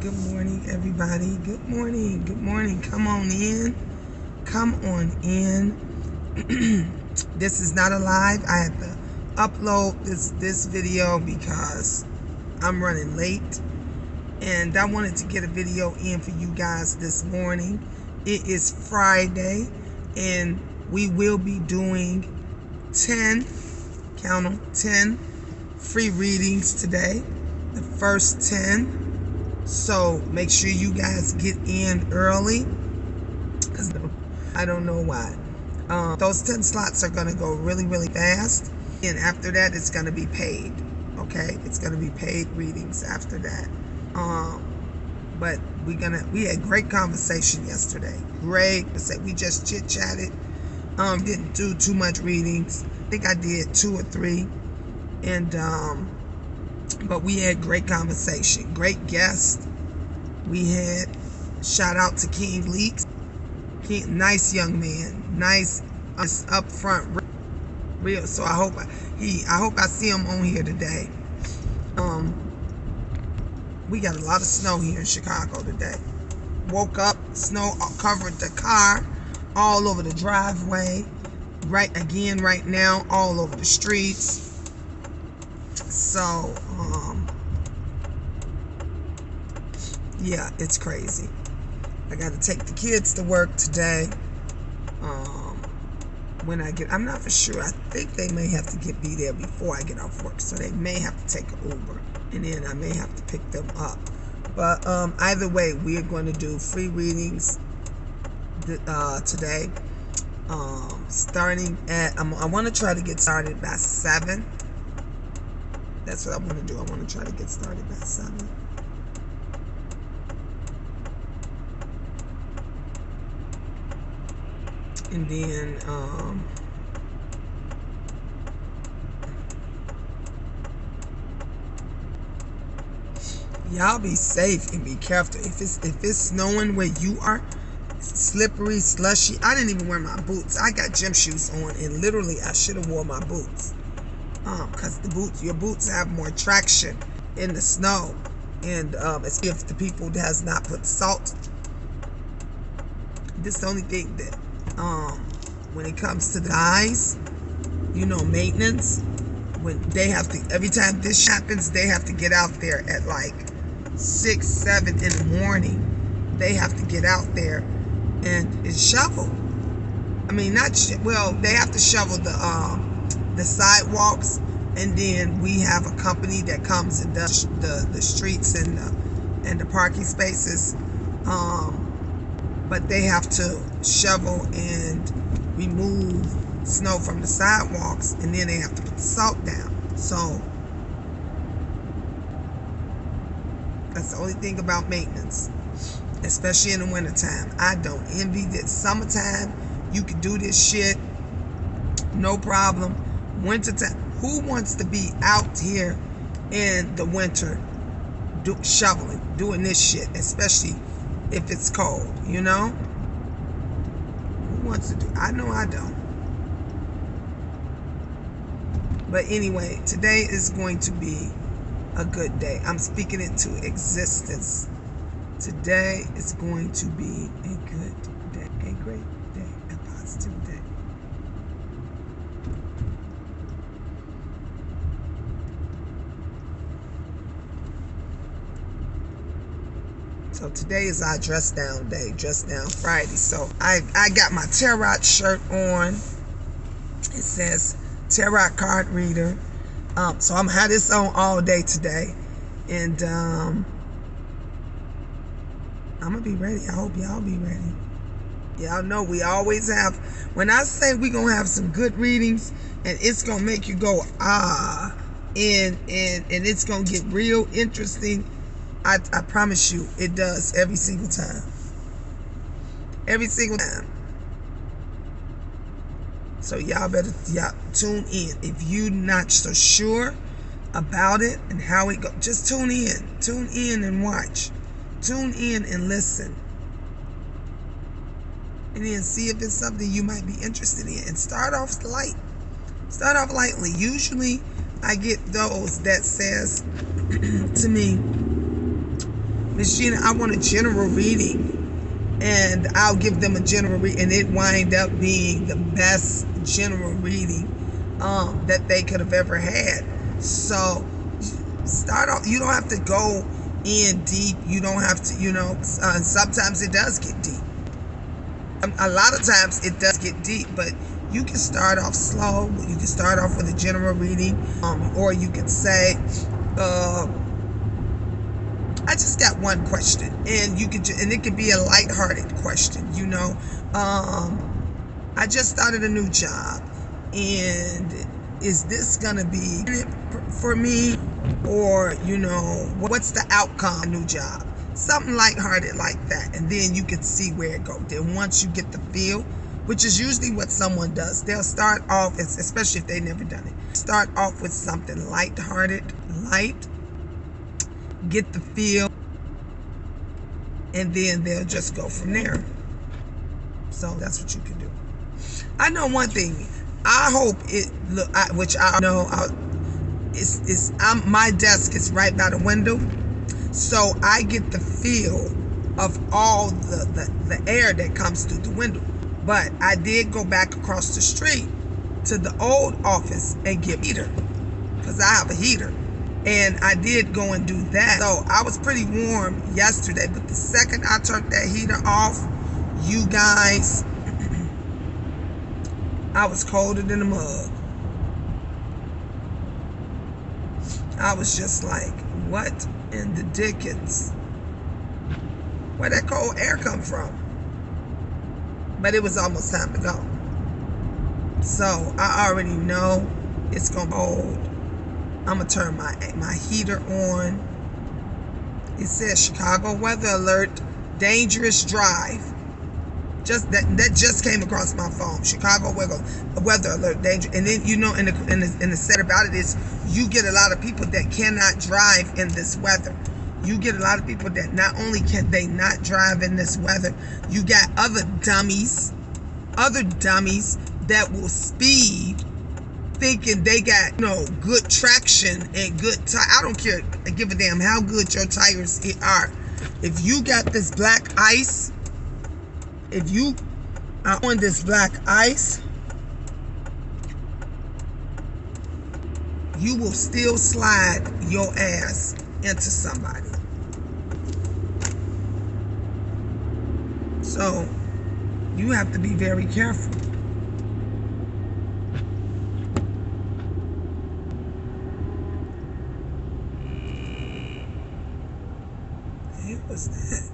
Good morning, everybody. Good morning. Good morning. Come on in. Come on in. this is not a live. I have to upload this this video because I'm running late, and I wanted to get a video in for you guys this morning. It is Friday, and we will be doing 10, count them, 10 free readings today. The first 10 so make sure you guys get in early. Because I don't know why. Um, those 10 slots are going to go really, really fast. And after that, it's going to be paid. Okay? It's going to be paid readings after that. Um, but we're gonna we had great conversation yesterday. Great. We just chit chatted. Um, didn't do too much readings. I think I did two or three. And um, but we had great conversation, great guests. We had shout out to King Leaks, King, nice young man, nice up front, real. So I hope he, I hope I see him on here today. Um, we got a lot of snow here in Chicago today. Woke up, snow covered the car, all over the driveway. Right again, right now, all over the streets so, um, yeah, it's crazy. I got to take the kids to work today. Um, when I get, I'm not for sure. I think they may have to get be there before I get off work, so they may have to take an Uber, and then I may have to pick them up. But um, either way, we are going to do free readings uh, today. Um, starting at, I want to try to get started by seven that's what I want to do. I want to try to get started by 7. And then, um, y'all be safe and be careful. If it's if it's snowing where you are, slippery, slushy. I didn't even wear my boots. I got gym shoes on, and literally I should have wore my boots because um, the boots, your boots have more traction in the snow, and um, especially if the people has not put salt. This is the only thing that, um, when it comes to the eyes, you know, maintenance, when they have to, every time this happens, they have to get out there at like six, seven in the morning. They have to get out there and, and shovel. I mean, not well. They have to shovel the um, the sidewalks, and then we have a company that comes and does the, the streets and the, and the parking spaces. Um, but they have to shovel and remove snow from the sidewalks, and then they have to put the salt down. So that's the only thing about maintenance, especially in the wintertime. I don't envy that Summertime, you can do this shit, no problem winter time. Who wants to be out here in the winter do, shoveling, doing this shit, especially if it's cold, you know? Who wants to do I know I don't. But anyway, today is going to be a good day. I'm speaking it to existence. Today is going to be a good day, a great day, a positive day. So today is our dress down day, dress down Friday. So I, I got my tarot shirt on. It says tarot card reader. Um, so I'm gonna have this on all day today. And um, I'm gonna be ready. I hope y'all be ready. Y'all know we always have, when I say we gonna have some good readings and it's gonna make you go, ah, and, and, and it's gonna get real interesting I, I promise you, it does every single time. Every single time. So y'all better y'all tune in. If you're not so sure about it and how it go, just tune in. Tune in and watch. Tune in and listen. And then see if it's something you might be interested in. And start off light. Start off lightly. Usually I get those that says to me, I want a general reading. And I'll give them a general reading, and it wind up being the best general reading um, that they could have ever had. So start off. You don't have to go in deep. You don't have to, you know. Uh, sometimes it does get deep. Um, a lot of times it does get deep, but you can start off slow. You can start off with a general reading, um, or you could say, uh, "I just got one question," and you could, and it could be a light-hearted question. You know, um, I just started a new job, and is this gonna be for me, or you know, what's the outcome? New job, something light-hearted like that, and then you can see where it goes. Then once you get the feel which is usually what someone does. They'll start off, especially if they've never done it, start off with something light-hearted, light, get the feel, and then they'll just go from there. So that's what you can do. I know one thing. I hope it look, I, which I know, I, it's, it's I'm, my desk is right by the window, so I get the feel of all the, the, the air that comes through the window. But I did go back across the street to the old office and get heater because I have a heater. And I did go and do that. So I was pretty warm yesterday, but the second I turned that heater off, you guys, I was colder than a mug. I was just like, what in the dickens? Where that cold air come from? but it was almost time to go. So I already know it's gonna hold. I'm gonna turn my my heater on. It says Chicago weather alert, dangerous drive. Just that that just came across my phone. Chicago weather weather alert, danger. And then you know, in the in the, in the set about it is you get a lot of people that cannot drive in this weather you get a lot of people that not only can they not drive in this weather, you got other dummies, other dummies that will speed thinking they got you know good traction and good tire. I don't care. I give a damn how good your tires are. If you got this black ice, if you are on this black ice, you will still slide your ass into somebody. So you have to be very careful. What was that?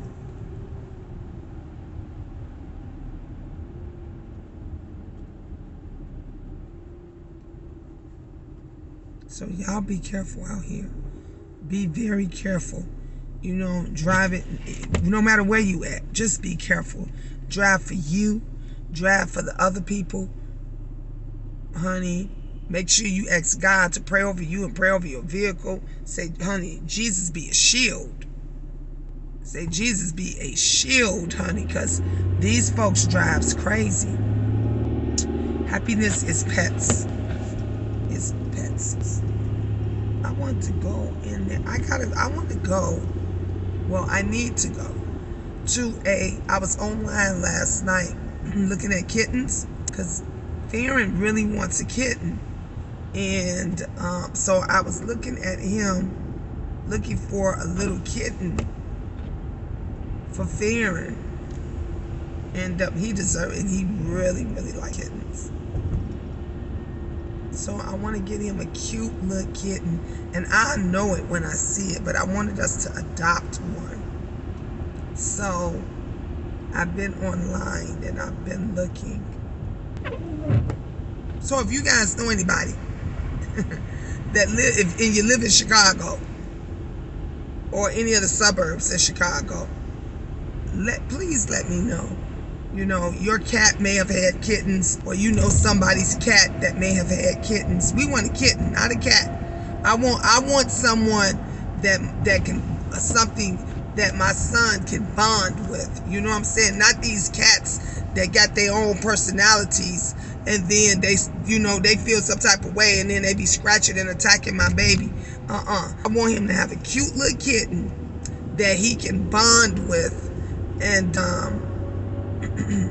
So y'all be careful out here. Be very careful you know, drive it no matter where you at. Just be careful. Drive for you, drive for the other people. Honey, make sure you ask God to pray over you and pray over your vehicle. Say, honey, Jesus be a shield. Say, Jesus be a shield, honey, because these folks drives crazy. Happiness is pets. I want to go in there. I gotta, I want to go well, I need to go to a, I was online last night looking at kittens because Farron really wants a kitten. And um, so I was looking at him, looking for a little kitten for Farron. And uh, he deserved it. He really, really liked kittens. So I want to get him a cute little kitten. And I know it when I see it, but I wanted us to adopt one. So I've been online and I've been looking. So if you guys know anybody that live, if, and you live in Chicago or any of the suburbs in Chicago, let please let me know you know, your cat may have had kittens, or you know somebody's cat that may have had kittens. We want a kitten, not a cat. I want I want someone that that can uh, something that my son can bond with. You know what I'm saying? Not these cats that got their own personalities and then they you know they feel some type of way and then they be scratching and attacking my baby. Uh-uh. I want him to have a cute little kitten that he can bond with, and um,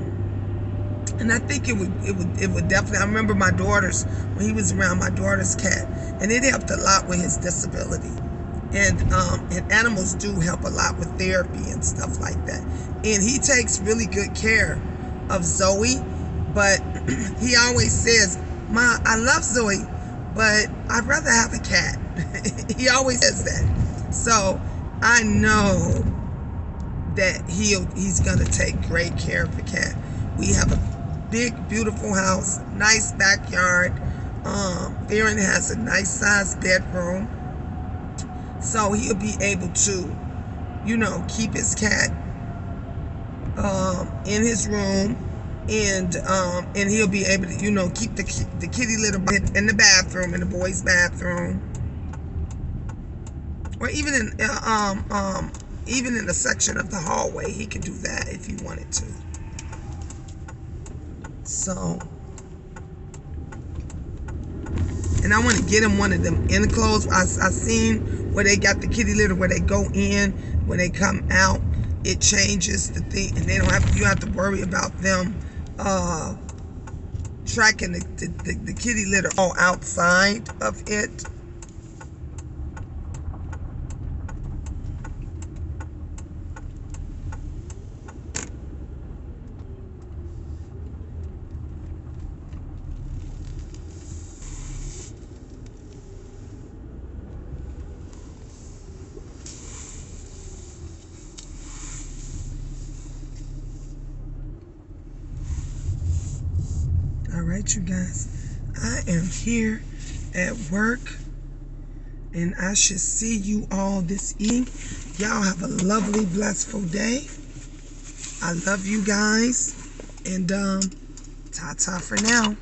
and I think it would it would it would definitely. I remember my daughters when he was around my daughter's cat, and it helped a lot with his disability. And um, and animals do help a lot with therapy and stuff like that. And he takes really good care of Zoe, but he always says, "Ma, I love Zoe, but I'd rather have a cat." he always says that. So I know that he'll he's gonna take great care of the cat. We have a big, beautiful house, nice backyard. Um, Theron has a nice sized bedroom. So he'll be able to, you know, keep his cat um, in his room and um, and he'll be able to, you know, keep the the kitty litter in the bathroom, in the boys' bathroom or even in uh, um um even in a section of the hallway he could do that if he wanted to. So and I want to get him one of them enclosed. I, I seen where they got the kitty litter where they go in when they come out it changes the thing and they don't have you have to worry about them uh tracking the, the, the, the kitty litter all outside of it right, you guys. I am here at work and I should see you all this evening. Y'all have a lovely, blissful day. I love you guys. And um, ta-ta for now.